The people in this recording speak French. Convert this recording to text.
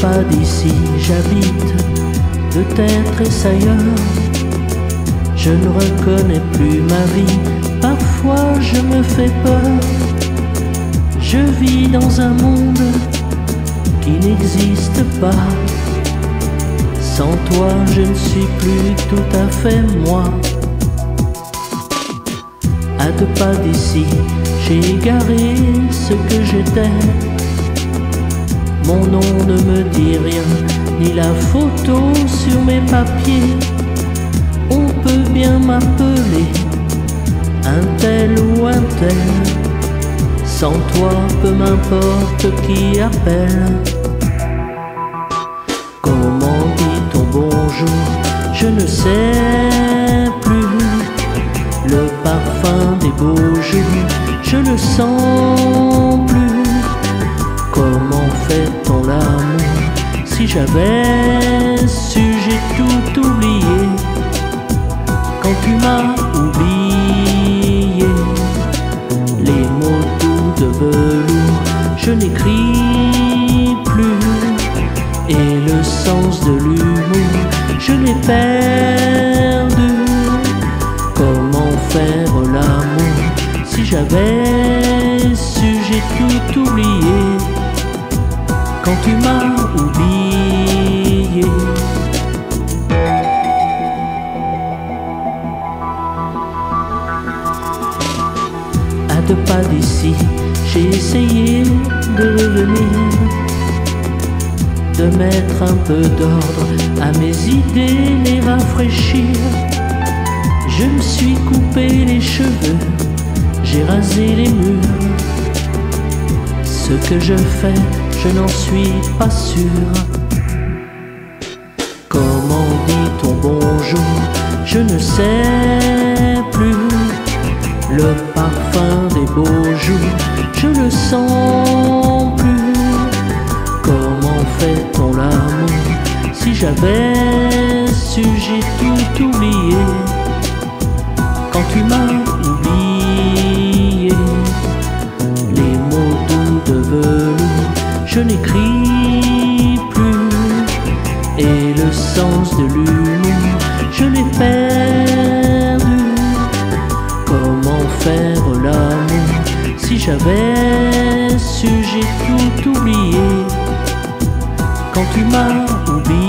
pas d'ici, j'habite de terre tressailleur. Je ne reconnais plus ma vie, parfois je me fais peur. Je vis dans un monde qui n'existe pas. Sans toi, je ne suis plus tout à fait moi. À deux pas d'ici, j'ai égaré ce que j'étais. Mon nom ne me dit rien, ni la photo sur mes papiers. On peut bien m'appeler un tel ou un tel. Sans toi, peu m'importe qui appelle. Comment dit-on bonjour? Je ne sais plus. Le parfum des beaux jours, je le sens j'avais su, j'ai tout oublié. Quand tu m'as oublié, les mots doux de velours, je n'écris plus. Et le sens de l'humour, je l'ai perdu. Comment faire l'amour si j'avais su, j'ai tout oublié? Quand tu m'as Pas d'ici, j'ai essayé de revenir, de mettre un peu d'ordre à mes idées, les rafraîchir. Je me suis coupé les cheveux, j'ai rasé les murs. Ce que je fais, je n'en suis pas sûr. Comment dit-on bonjour? Je ne sais j'avais su, j'ai tout oublié. Quand tu m'as oublié, les mots doux de velours, je n'écris plus. Et le sens de l'humour, je l'ai perdu. Comment faire l'amour si j'avais su, j'ai tout oublié? Quand tu m'as oublié.